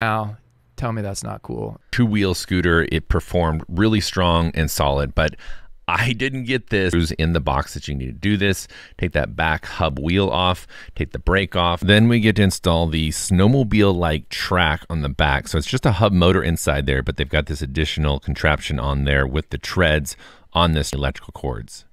Now, tell me that's not cool. Two wheel scooter, it performed really strong and solid, but I didn't get this. It was in the box that you need to do this. Take that back hub wheel off, take the brake off. Then we get to install the snowmobile like track on the back. So it's just a hub motor inside there, but they've got this additional contraption on there with the treads on this electrical cords.